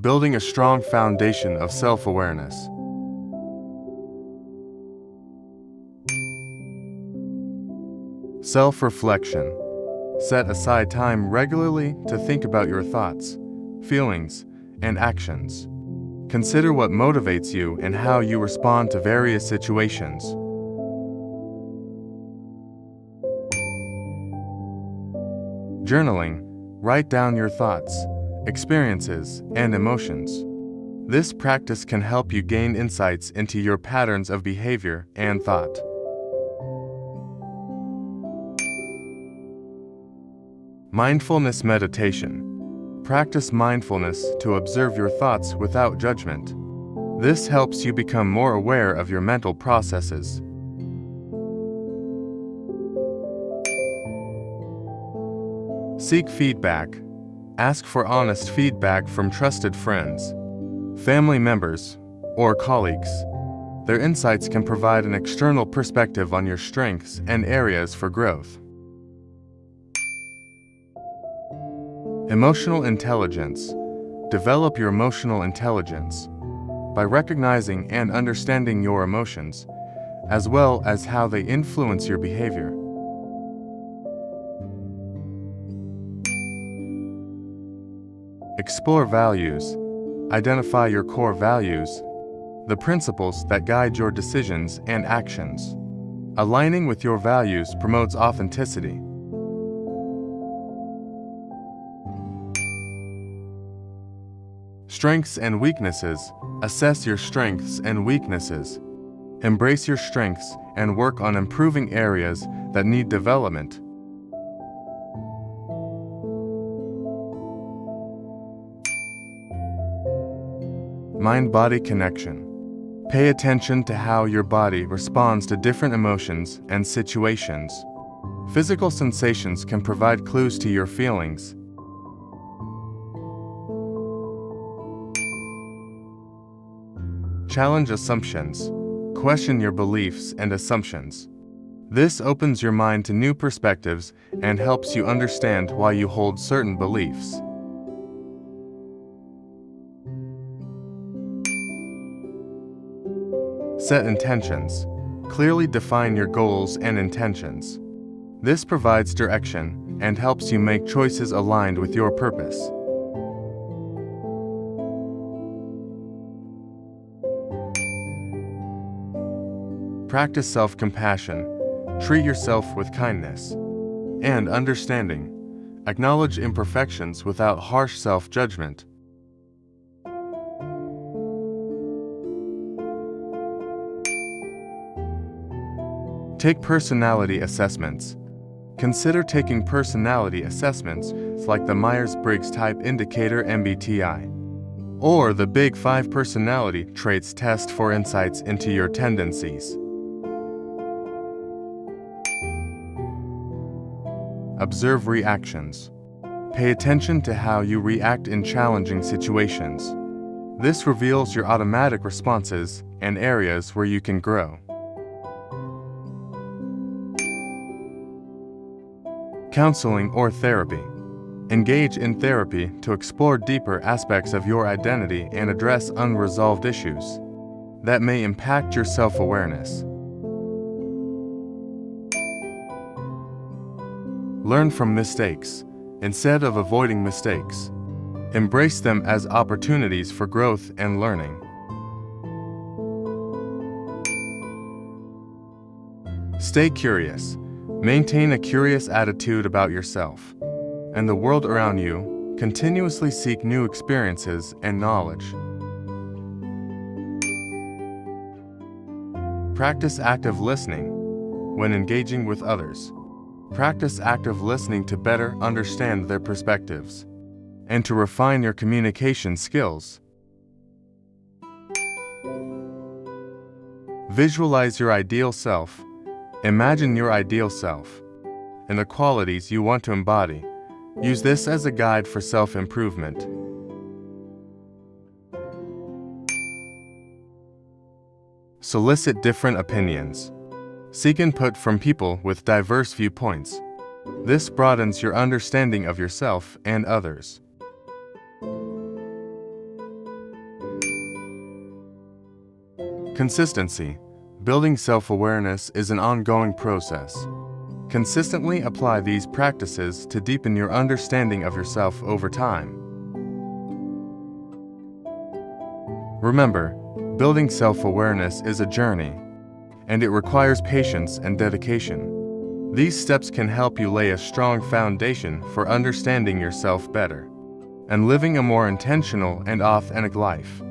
building a strong foundation of self awareness. Self reflection. Set aside time regularly to think about your thoughts, feelings, and actions. Consider what motivates you and how you respond to various situations. Journaling. Write down your thoughts, experiences, and emotions. This practice can help you gain insights into your patterns of behavior and thought. Mindfulness meditation. Practice mindfulness to observe your thoughts without judgment. This helps you become more aware of your mental processes. Seek feedback. Ask for honest feedback from trusted friends, family members, or colleagues. Their insights can provide an external perspective on your strengths and areas for growth. Emotional intelligence. Develop your emotional intelligence by recognizing and understanding your emotions, as well as how they influence your behavior. Explore values. Identify your core values, the principles that guide your decisions and actions. Aligning with your values promotes authenticity. Strengths and weaknesses. Assess your strengths and weaknesses. Embrace your strengths and work on improving areas that need development. Mind body connection. Pay attention to how your body responds to different emotions and situations. Physical sensations can provide clues to your feelings. Challenge assumptions. Question your beliefs and assumptions. This opens your mind to new perspectives and helps you understand why you hold certain beliefs. Set intentions. Clearly define your goals and intentions. This provides direction and helps you make choices aligned with your purpose. Practice self compassion. Treat yourself with kindness and understanding. Acknowledge imperfections without harsh self judgment. Take personality assessments. Consider taking personality assessments like the Myers Briggs Type Indicator MBTI or the Big Five Personality Traits Test for insights into your tendencies. Observe reactions. Pay attention to how you react in challenging situations. This reveals your automatic responses and areas where you can grow. Counseling or therapy. Engage in therapy to explore deeper aspects of your identity and address unresolved issues that may impact your self awareness. Learn from mistakes instead of avoiding mistakes. Embrace them as opportunities for growth and learning. Stay curious. Maintain a curious attitude about yourself and the world around you. Continuously seek new experiences and knowledge. Practice active listening when engaging with others. Practice active listening to better understand their perspectives and to refine your communication skills. Visualize your ideal self. Imagine your ideal self and the qualities you want to embody. Use this as a guide for self-improvement. Solicit different opinions. Seek input from people with diverse viewpoints. This broadens your understanding of yourself and others. Consistency Building self awareness is an ongoing process. Consistently apply these practices to deepen your understanding of yourself over time. Remember, building self awareness is a journey, and it requires patience and dedication. These steps can help you lay a strong foundation for understanding yourself better and living a more intentional and authentic life.